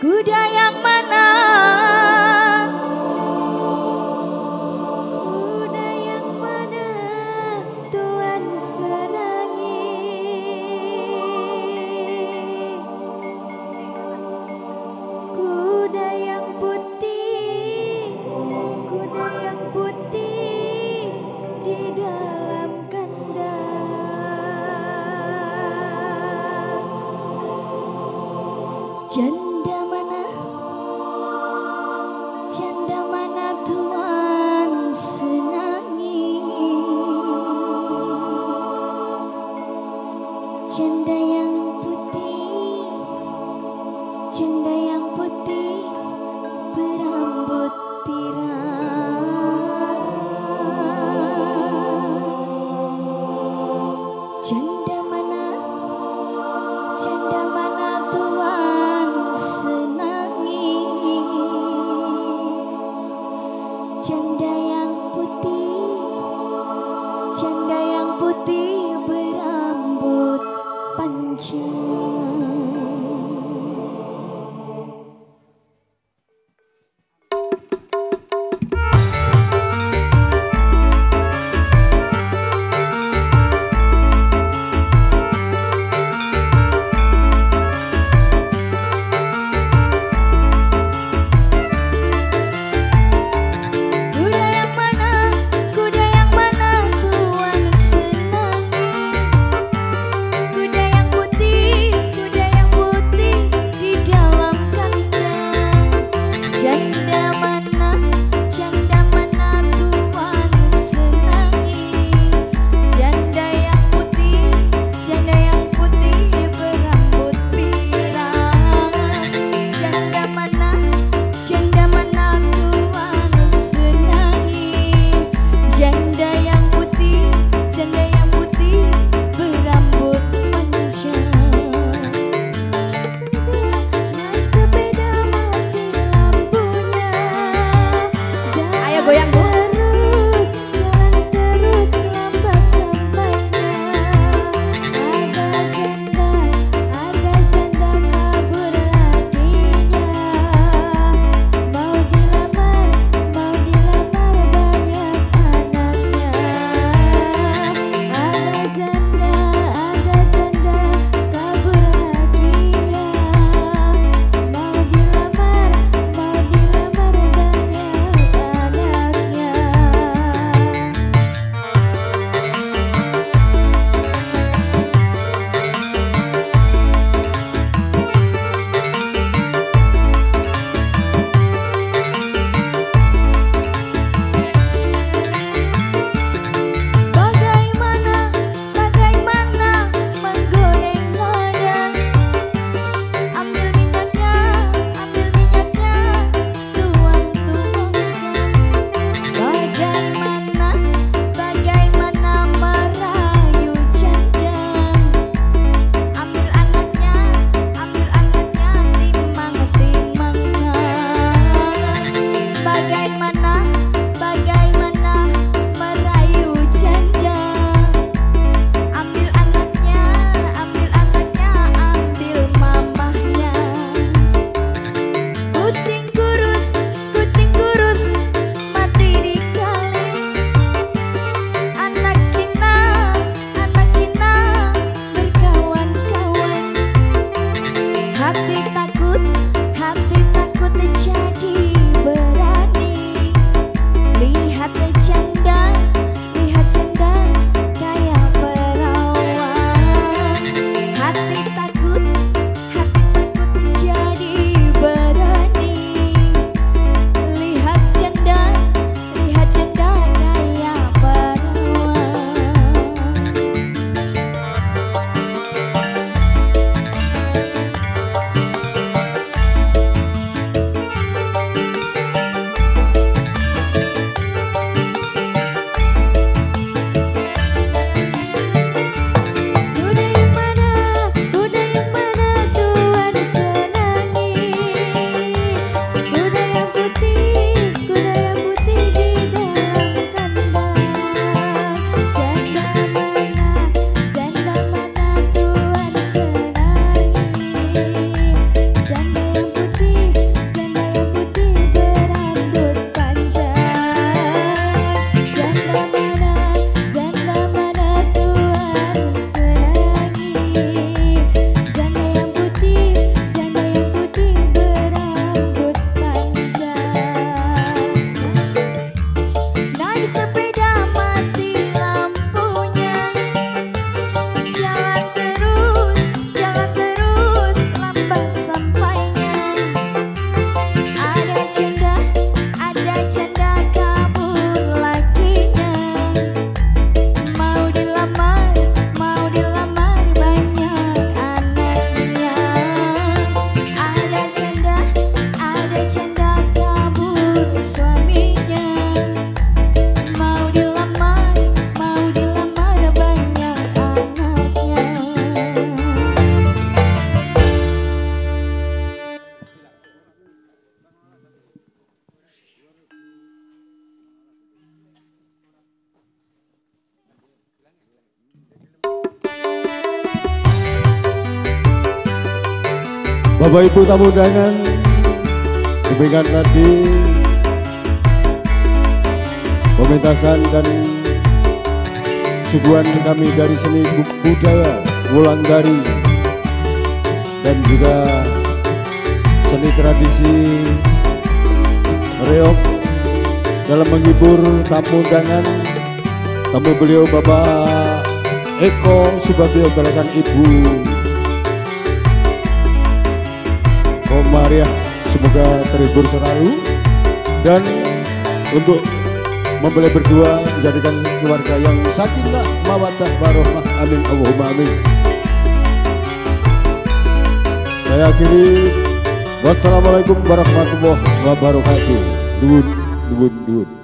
Kuda yang mana? Kuda yang mana Tuhan senangi? Kuda yang putih, kuda yang putih di dalam kandang. day Bapak Ibu tamu undangan demikian tadi pementasan dan suguhan kami dari seni budaya Wulandari dan juga seni tradisi reok dalam menghibur tamu undangan tamu beliau Bapak Eko Subagio Balasan Ibu Komaria semoga terhibur selalu. Dan untuk mempelai berdua menjadikan keluarga yang sakinah mawaddah warohmah amin. Allahumma amin. Saya akhiri. Wassalamualaikum warahmatullahi wabarakatuh. Duun duun duun